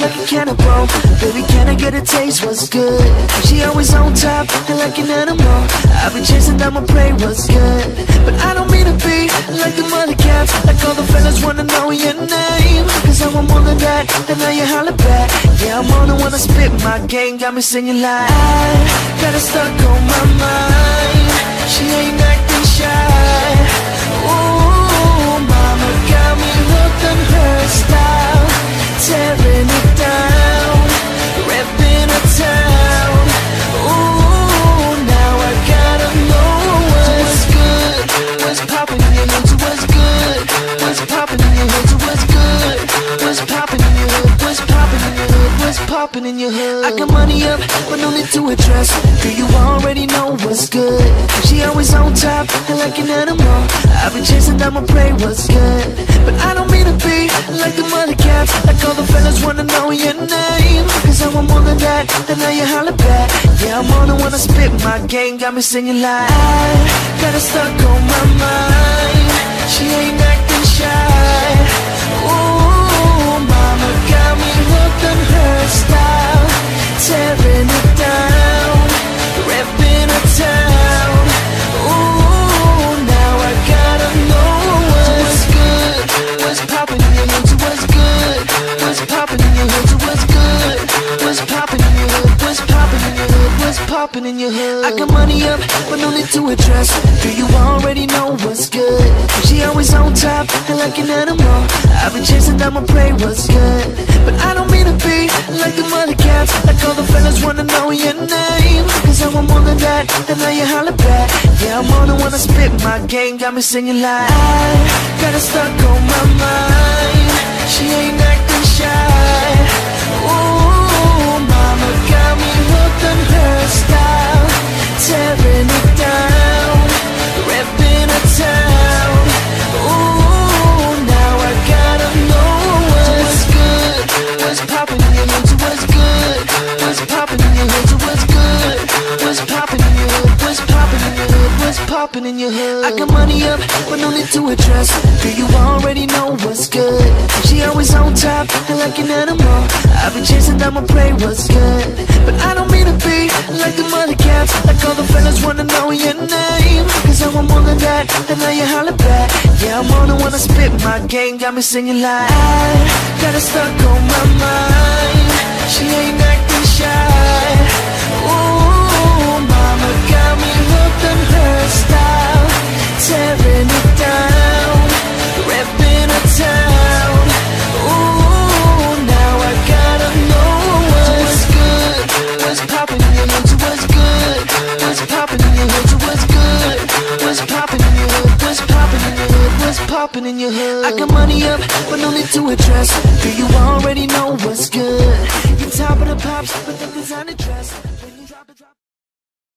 like a cannibal Baby, can I get a taste? What's good? She always on top and like an animal I've been chasing down my prey, what's good? But I don't mean to be like the mother cats Like all the fellas wanna know your name Cause I want more than that, and now you holler back Yeah, I'm on the one to spit my game Got me singing like I got her stuck on my mind poppin' in your hood, so what's good? What's poppin' in your hood, what's poppin' in your hood? What's poppin' in your hood? I got money up, but no need to address. Do you already know what's good. She always on top, like an animal I've been chasing down my prey, what's good? But I don't mean to be like the mother cats. Like all the fellas wanna know your name. Cause I want more than that, and now you holler back. Yeah, I'm on the one to spit. My game Got me singing like I got her stuck on my mind What's poppin' in your hood, what's poppin' in your hood? What's poppin' in your hood? I got money up, but no need to address. Do you already know what's good? She always on top, and like an animal I've been chasing down my prey, what's good? But I don't mean to be like the mother cats. Like all the fellas wanna know your name. Cause I want more than that, and now you holler back. Yeah, I'm on the one to spit my game Got me singing like I got her stuck on my mind What's poppin' in your hood, what's poppin' in your hood? What's poppin' in your hood? I got money up, but no need to address. Do you already know what's good. She always on top, like an animal I've been chasing down my prey, what's good? But I don't mean to be like the mother cats Like all the fellas wanna know your name. Cause I want more than that, and now you holler back. Yeah, I'm on the one to spit my game Got me singing like I got her stuck on my mind. She hood What's poppin' in your hood. I got money up, but no need to address. Do you already know what's good? You top of the pops with the designer dress